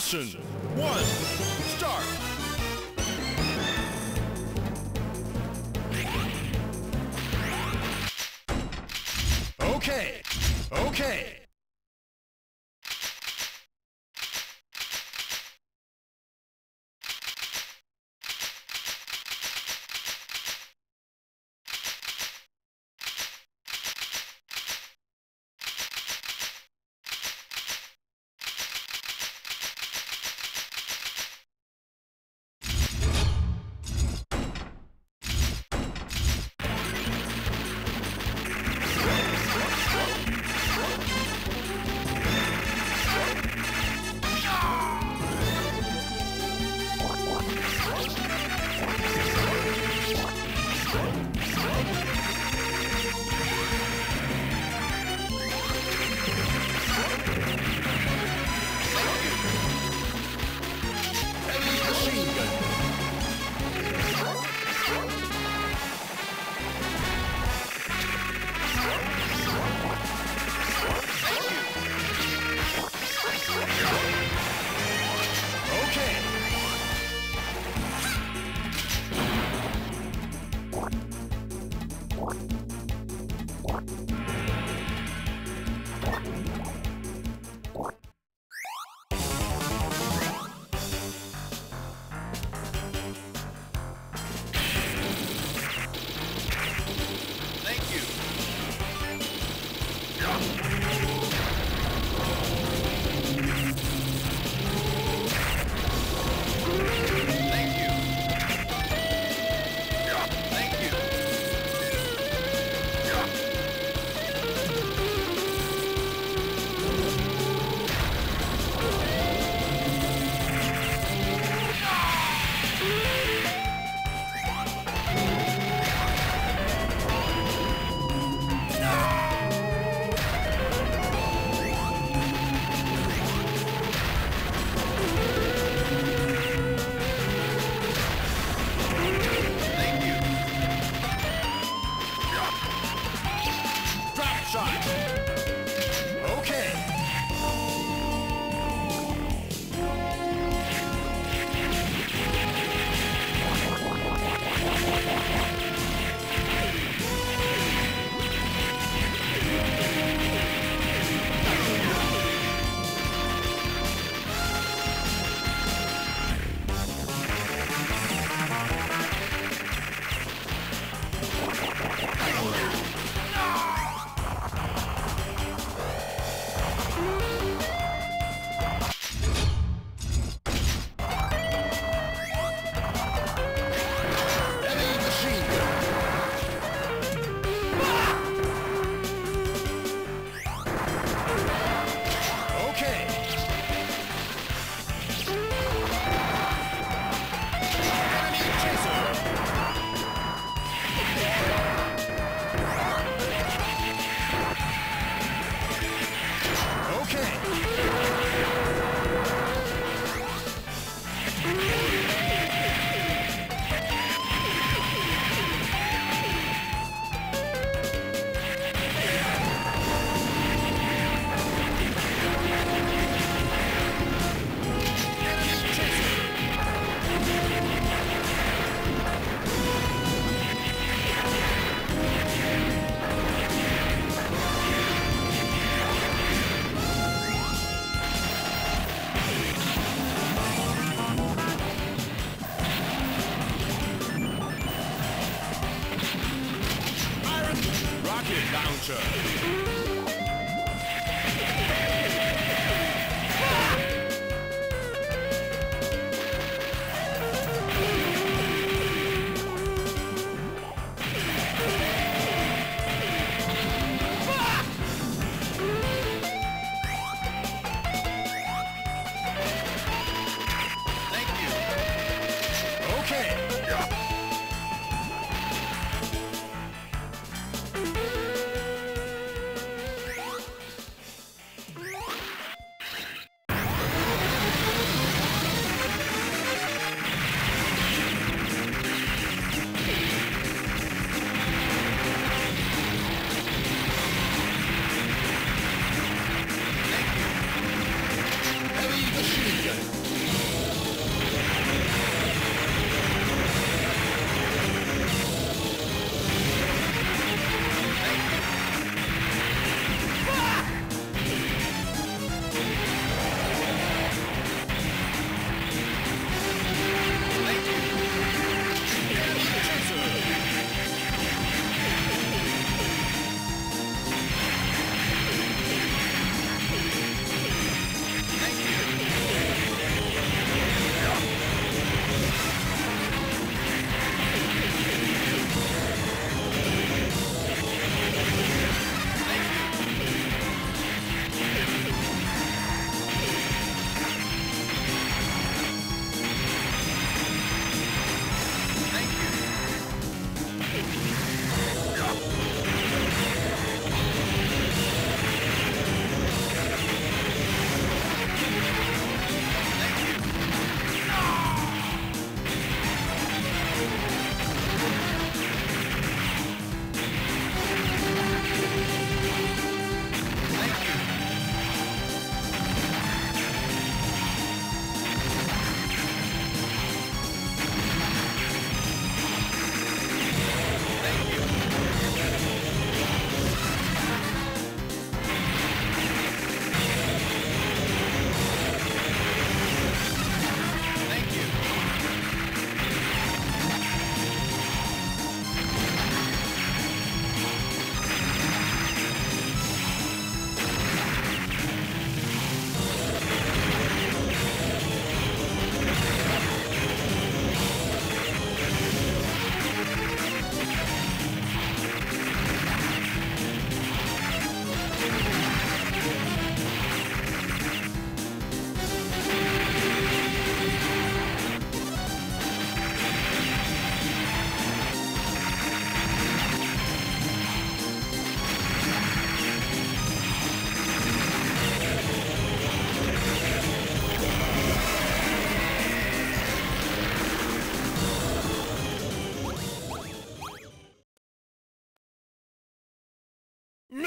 Listen. One. Start. Okay. Okay.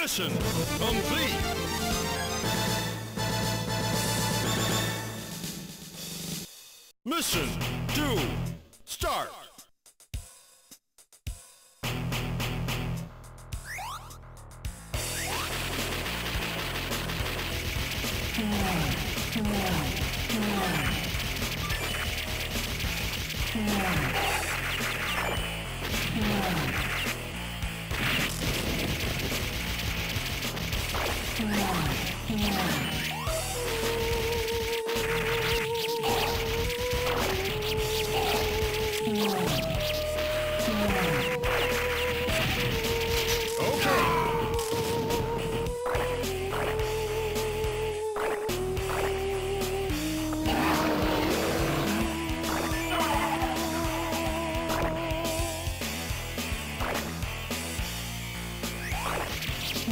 Mission complete. Mission 2, start. Okay.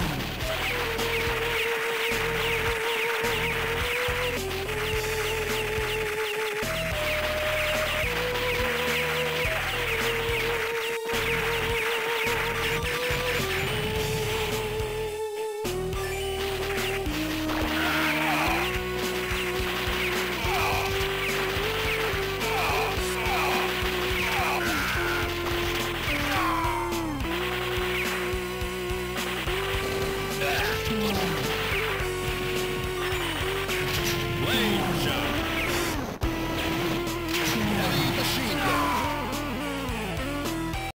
down.